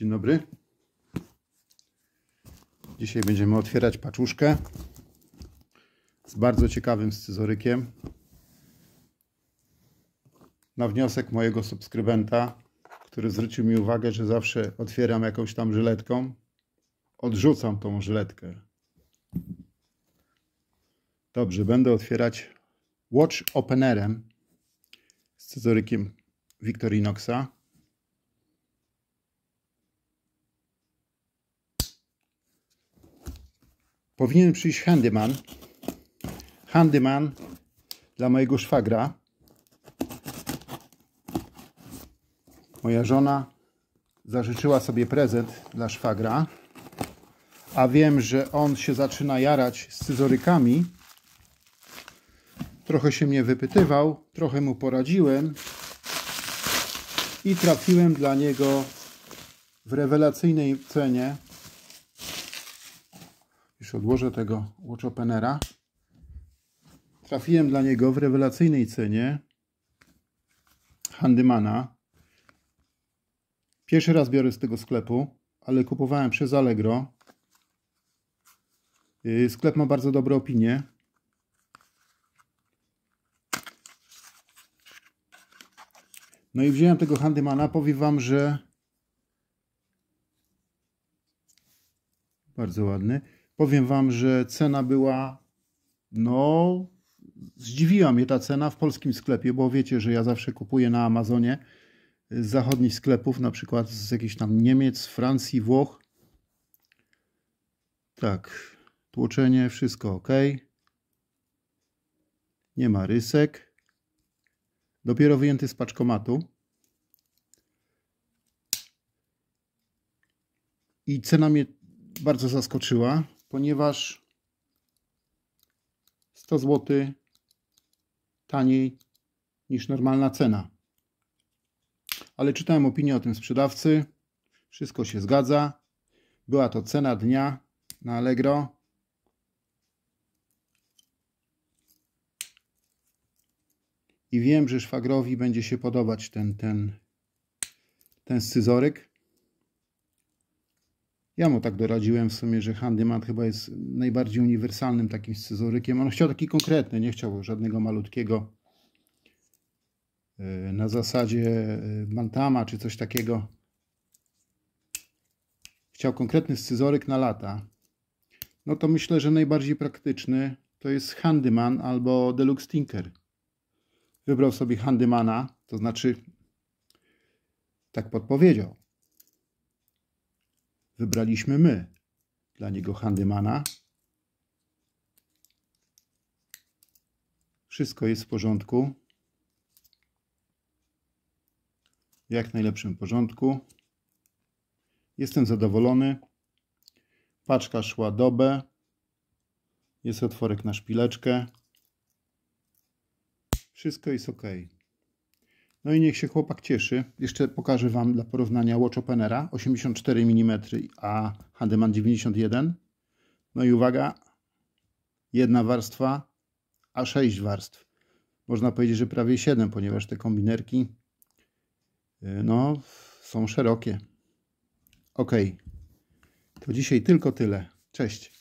Dzień dobry. Dzisiaj będziemy otwierać paczuszkę z bardzo ciekawym scyzorykiem. Na wniosek mojego subskrybenta, który zwrócił mi uwagę, że zawsze otwieram jakąś tam żyletką, odrzucam tą żyletkę. Dobrze, będę otwierać Watch Openerem z scyzorykiem Victorinoxa. Powinien przyjść handyman. Handyman dla mojego szwagra. Moja żona zażyczyła sobie prezent dla szwagra, a wiem, że on się zaczyna jarać scyzorykami. Trochę się mnie wypytywał, trochę mu poradziłem i trafiłem dla niego w rewelacyjnej cenie. Już odłożę tego watch openera. Trafiłem dla niego w rewelacyjnej cenie Handymana. Pierwszy raz biorę z tego sklepu, ale kupowałem przez Allegro. Yy, sklep ma bardzo dobre opinie. No i wziąłem tego handymana. Powiem Wam, że bardzo ładny. Powiem Wam, że cena była no zdziwiła mnie ta cena w polskim sklepie, bo wiecie, że ja zawsze kupuję na Amazonie z zachodnich sklepów, na przykład z jakichś tam Niemiec, Francji, Włoch. Tak, tłoczenie, wszystko ok. Nie ma rysek. Dopiero wyjęty z paczkomatu. I cena mnie bardzo zaskoczyła, ponieważ 100 zł taniej niż normalna cena. Ale czytałem opinię o tym sprzedawcy. Wszystko się zgadza. Była to cena dnia na Allegro. I wiem, że szwagrowi będzie się podobać ten, ten, ten scyzoryk. Ja mu tak doradziłem w sumie, że Handyman chyba jest najbardziej uniwersalnym takim scyzorykiem. On chciał taki konkretny, nie chciał żadnego malutkiego yy, na zasadzie yy, Bantama czy coś takiego. Chciał konkretny scyzoryk na lata. No to myślę, że najbardziej praktyczny to jest Handyman albo Deluxe Tinker. Wybrał sobie Handymana, to znaczy tak podpowiedział wybraliśmy my dla niego handymana. Wszystko jest w porządku. W jak najlepszym porządku. Jestem zadowolony. Paczka szła dobę. Jest otworek na szpileczkę. Wszystko jest ok. No i niech się chłopak cieszy. Jeszcze pokażę Wam dla porównania Watch Openera 84 mm, a Handyman 91. No i uwaga, jedna warstwa, a 6 warstw. Można powiedzieć, że prawie 7, ponieważ te kombinerki y, no, są szerokie. Ok, to dzisiaj tylko tyle. Cześć.